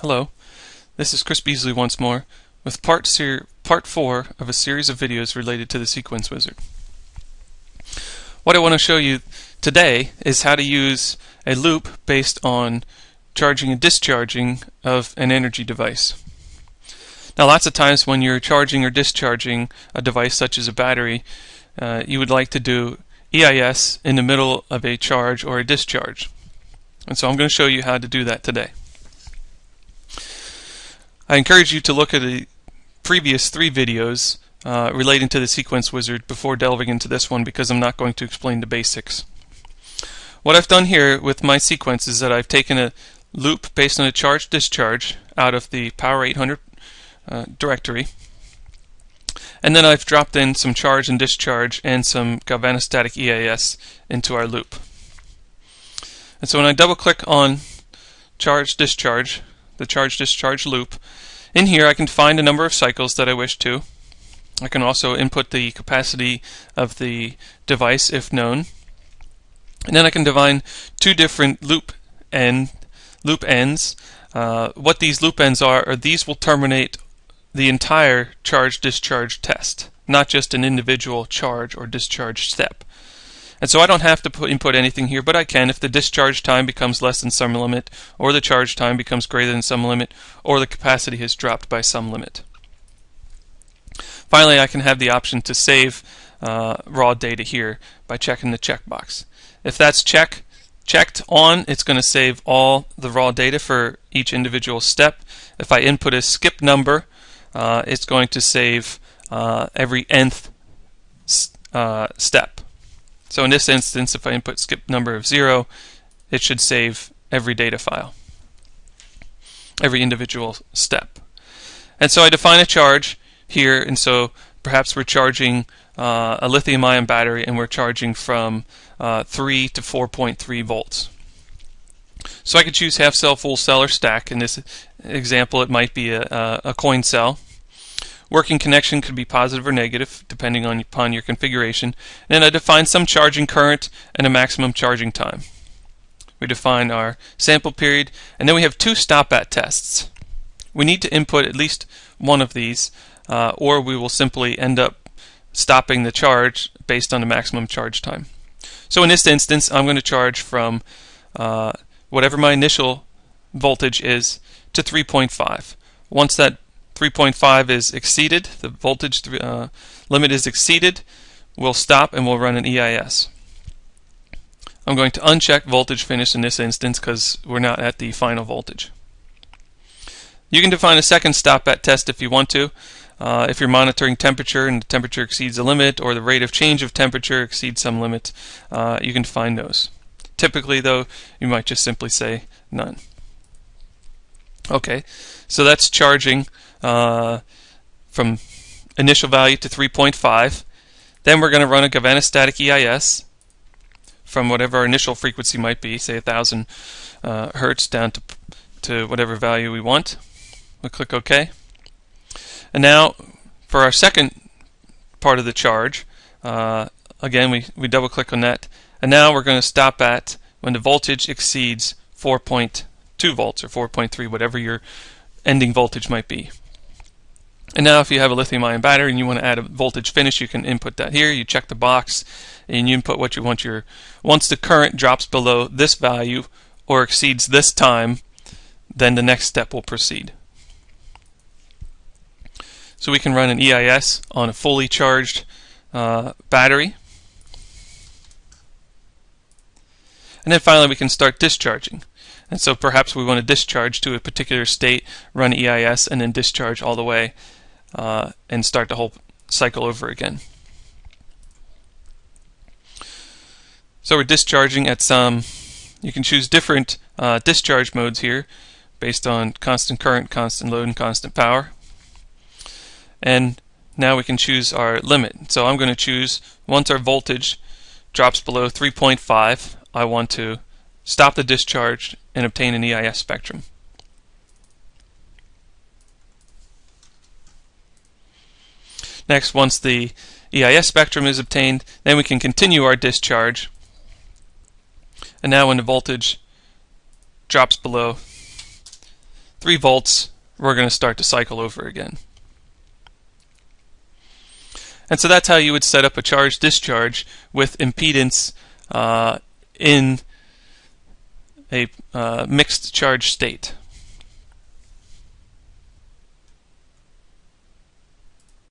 Hello, this is Chris Beasley once more with part, part 4 of a series of videos related to the Sequence Wizard. What I want to show you today is how to use a loop based on charging and discharging of an energy device. Now lots of times when you're charging or discharging a device such as a battery, uh, you would like to do EIS in the middle of a charge or a discharge. And so I'm going to show you how to do that today. I encourage you to look at the previous three videos uh, relating to the sequence wizard before delving into this one because I'm not going to explain the basics. What I've done here with my sequence is that I've taken a loop based on a charge discharge out of the Power 800 uh, directory and then I've dropped in some charge and discharge and some galvanostatic EIS into our loop. And so when I double click on charge discharge the charge discharge loop. In here I can find a number of cycles that I wish to. I can also input the capacity of the device if known. And then I can define two different loop end loop ends. Uh, what these loop ends are, are these will terminate the entire charge discharge test, not just an individual charge or discharge step. And so I don't have to put, input anything here, but I can if the discharge time becomes less than some limit, or the charge time becomes greater than some limit, or the capacity has dropped by some limit. Finally, I can have the option to save uh, raw data here by checking the checkbox. If that's check, checked on, it's going to save all the raw data for each individual step. If I input a skip number, uh, it's going to save uh, every nth uh, step. So in this instance, if I input skip number of 0, it should save every data file, every individual step. And so I define a charge here, and so perhaps we're charging uh, a lithium ion battery and we're charging from uh, 3 to 4.3 volts. So I could choose half cell, full cell, or stack. In this example, it might be a, a coin cell. Working connection could be positive or negative, depending on, upon your configuration. And I define some charging current and a maximum charging time. We define our sample period, and then we have two stop-at tests. We need to input at least one of these, uh, or we will simply end up stopping the charge based on the maximum charge time. So in this instance, I'm going to charge from uh, whatever my initial voltage is to 3.5. Once that 3.5 is exceeded, the voltage uh, limit is exceeded, we'll stop and we'll run an EIS. I'm going to uncheck voltage finish in this instance because we're not at the final voltage. You can define a second stop at test if you want to. Uh, if you're monitoring temperature and the temperature exceeds a limit or the rate of change of temperature exceeds some limit, uh, you can define those. Typically, though, you might just simply say none. Okay, so that's charging uh, from initial value to 3.5. Then we're going to run a galvanostatic EIS from whatever our initial frequency might be, say 1000 uh, hertz down to, to whatever value we want. We'll click OK. And now for our second part of the charge, uh, again we, we double click on that. And now we're going to stop at when the voltage exceeds 4.2 volts or 4.3, whatever your ending voltage might be. And now if you have a lithium ion battery and you want to add a voltage finish, you can input that here. You check the box and you input what you want your once the current drops below this value or exceeds this time, then the next step will proceed. So we can run an EIS on a fully charged uh, battery. And then finally we can start discharging. And so perhaps we want to discharge to a particular state, run EIS, and then discharge all the way uh, and start the whole cycle over again. So we're discharging at some, you can choose different uh, discharge modes here based on constant current, constant load, and constant power. And now we can choose our limit. So I'm going to choose once our voltage drops below 3.5, I want to stop the discharge and obtain an EIS spectrum. Next, once the EIS spectrum is obtained, then we can continue our discharge. And now when the voltage drops below 3 volts, we're going to start to cycle over again. And so that's how you would set up a charge discharge with impedance uh, in a uh, mixed charge state.